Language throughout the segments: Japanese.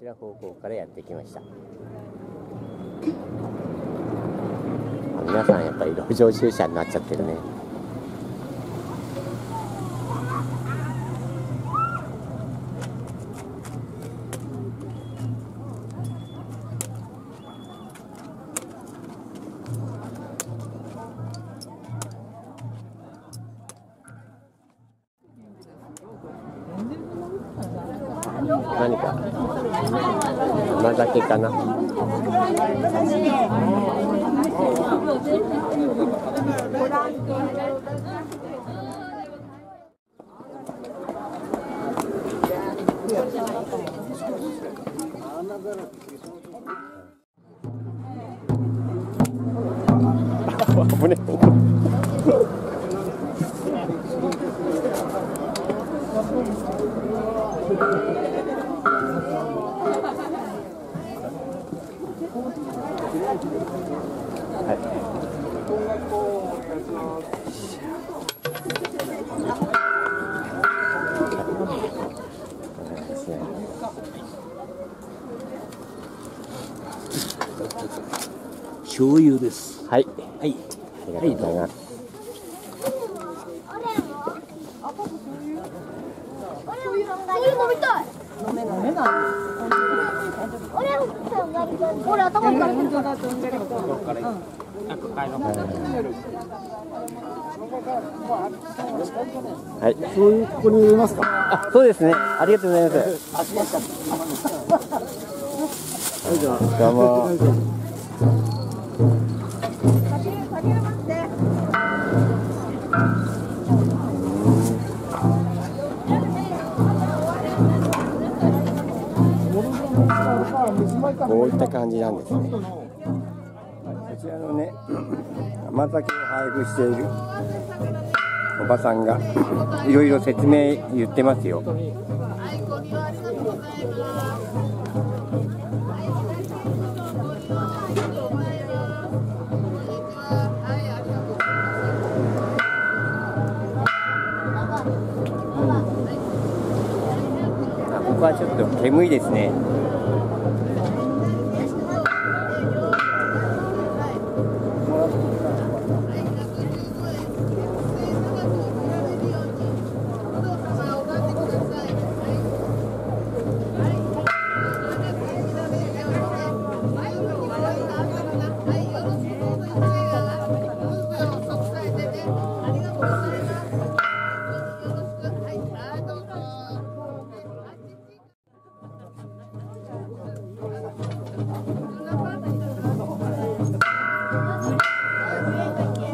ちら方向からやってきました。皆さんやっぱり路上駐車になっちゃってるね。何か甘酒かな。危 ね醤油です。はいはい。ありがとうございます、そういう？飲みたい。飲め飲めない。俺俺頭から出る。はい醤油ここに入れますか？あそうですねありがとうございますはいじゃあ。こういった感じなんですね。こちらのね甘酒を配布しているおばさんが いろいろ説明言ってますよ。ここはちょっと煙ですね。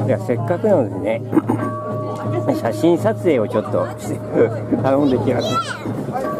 ではせっかくなのでね 写真撮影をちょっと頼んできます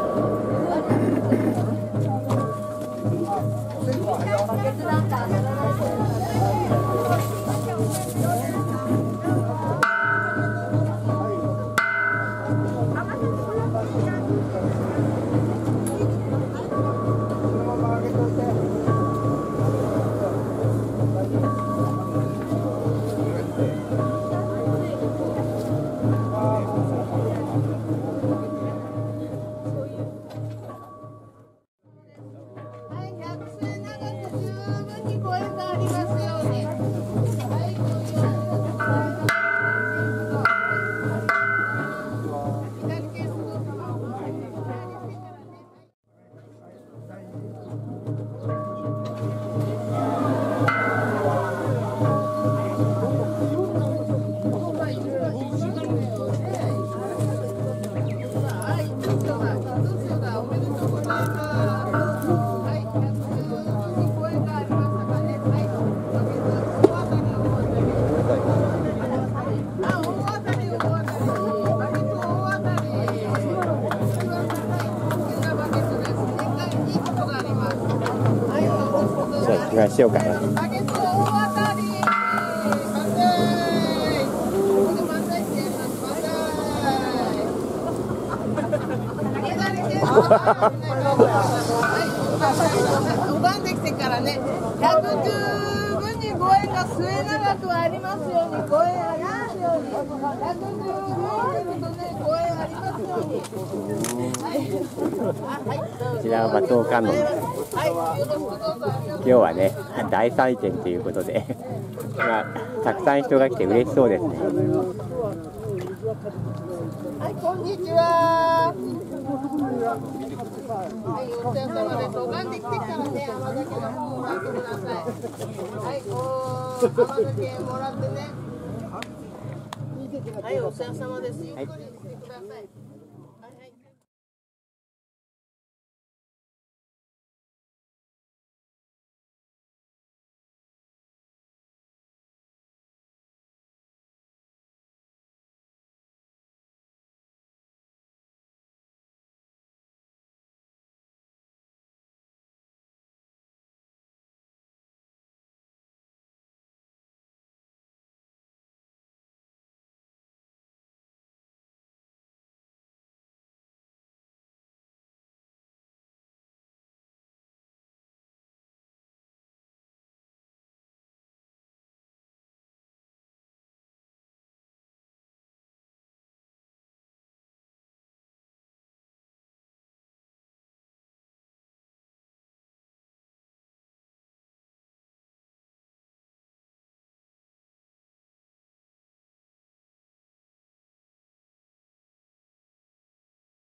どうぞじゃあ行きましょうかねバケツ大当たり。万歳。ここで万歳してやります。万歳。おばんできてからね、百十分にご縁が末永くありますように、ご縁ありますように、百十分ということで、ご縁ありますように。こちらは松岡観音です今日はね大祭典ということで まあたくさん人が来て嬉しそうですね。はい、こんにちは。はい、お世話様です。拝んできてからね、甘酒の方もらってください。はい、おー、甘酒もらってね。はい、お世話様です。ゆっくりしてください。